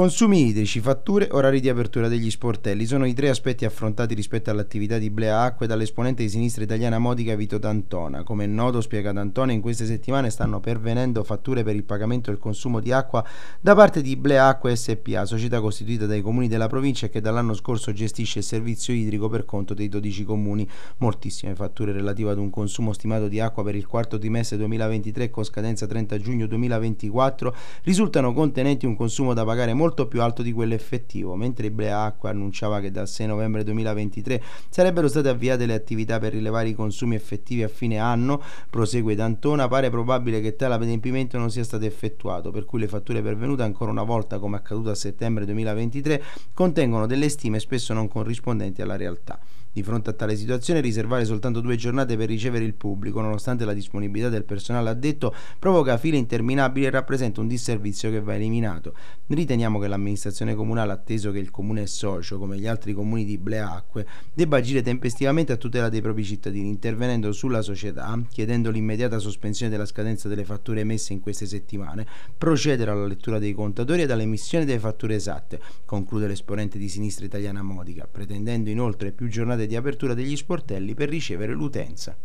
Consumi idrici, fatture, orari di apertura degli sportelli sono i tre aspetti affrontati rispetto all'attività di Blea Acque dall'esponente di sinistra italiana Modica Vito D'Antona. Come è noto, spiega D'Antona, in queste settimane stanno pervenendo fatture per il pagamento del consumo di acqua da parte di Blea Acque SPA, società costituita dai comuni della provincia e che dall'anno scorso gestisce il servizio idrico per conto dei 12 comuni. Moltissime fatture relative ad un consumo stimato di acqua per il quarto trimestre 2023 con scadenza 30 giugno 2024 risultano contenenti un consumo da pagare molto più alto di quello effettivo, mentre Iblea Acqua annunciava che dal 6 novembre 2023 sarebbero state avviate le attività per rilevare i consumi effettivi a fine anno, prosegue D'Antona, pare probabile che tale adempimento non sia stato effettuato, per cui le fatture pervenute ancora una volta, come accaduto a settembre 2023, contengono delle stime spesso non corrispondenti alla realtà. Di fronte a tale situazione riservare soltanto due giornate per ricevere il pubblico, nonostante la disponibilità del personale addetto, provoca file interminabili e rappresenta un disservizio che va eliminato. Riteniamo che l'amministrazione comunale, atteso che il comune è socio, come gli altri comuni di Bleacque, debba agire tempestivamente a tutela dei propri cittadini, intervenendo sulla società, chiedendo l'immediata sospensione della scadenza delle fatture emesse in queste settimane, procedere alla lettura dei contatori ed all'emissione delle fatture esatte, conclude l'esponente di sinistra italiana Modica, pretendendo inoltre più giornate di apertura degli sportelli per ricevere l'utenza.